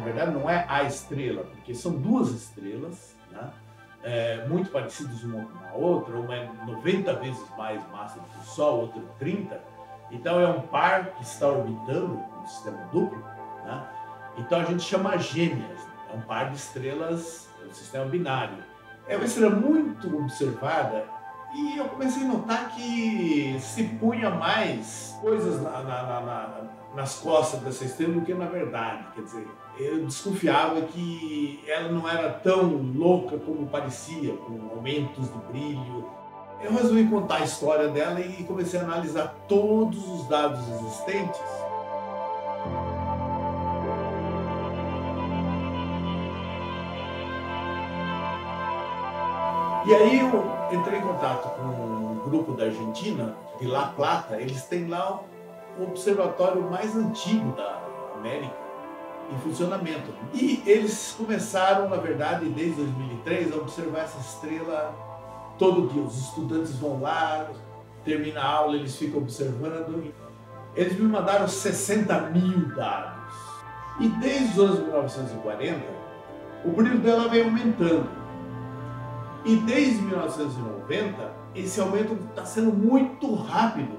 verdade não é a estrela, porque são duas estrelas, né? É, muito parecidas uma com a outra, uma é 90 vezes mais massa do que o Sol, outra 30. Então é um par que está orbitando um sistema duplo, né? Então a gente chama gêmeas, é um par de estrelas, um sistema binário. É uma estrela muito observada e eu comecei a notar que se punha mais coisas na, na, na, nas costas dessa estrela do que na verdade. Quer dizer, eu desconfiava que ela não era tão louca como parecia, com aumentos de brilho. Eu resolvi contar a história dela e comecei a analisar todos os dados existentes. E aí eu entrei em contato com um grupo da Argentina, de La Plata, eles têm lá o observatório mais antigo da América em funcionamento. E eles começaram, na verdade, desde 2003, a observar essa estrela todo dia. Os estudantes vão lá, termina a aula, eles ficam observando. Eles me mandaram 60 mil dados. E desde os anos 1940, o brilho dela vem aumentando. E desde 1990, esse aumento está sendo muito rápido.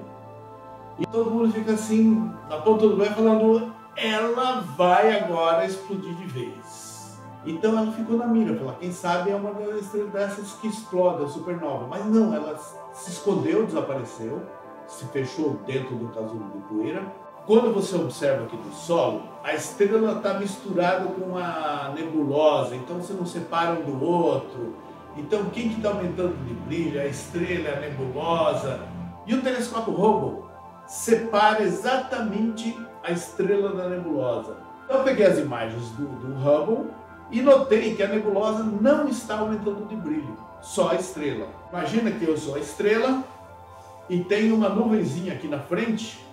E todo mundo fica assim, na ponta do pé, falando: ela vai agora explodir de vez. Então ela ficou na mira, falar, quem sabe é uma das estrelas dessas que explode, a supernova. Mas não, ela se escondeu, desapareceu, se fechou dentro do casulo de poeira. Quando você observa aqui do solo, a estrela está misturada com a nebulosa, então você não separa um do outro então, quem que está aumentando de brilho? A estrela, a nebulosa. E o telescópio Hubble separa exatamente a estrela da nebulosa. Então, eu peguei as imagens do, do Hubble e notei que a nebulosa não está aumentando de brilho, só a estrela. Imagina que eu sou a estrela e tem uma nuvenzinha aqui na frente,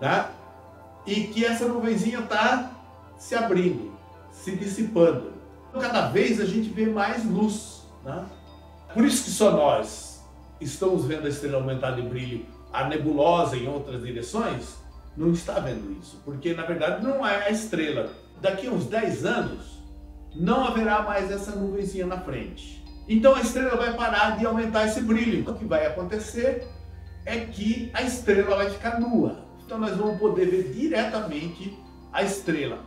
tá? E que essa nuvenzinha está se abrindo, se dissipando. Cada vez a gente vê mais luz. Né? Por isso que só nós estamos vendo a estrela aumentar de brilho, a nebulosa em outras direções, não está vendo isso. Porque na verdade não é a estrela. Daqui a uns 10 anos, não haverá mais essa nuvenzinha na frente. Então a estrela vai parar de aumentar esse brilho. O que vai acontecer é que a estrela vai ficar nua. Então nós vamos poder ver diretamente a estrela.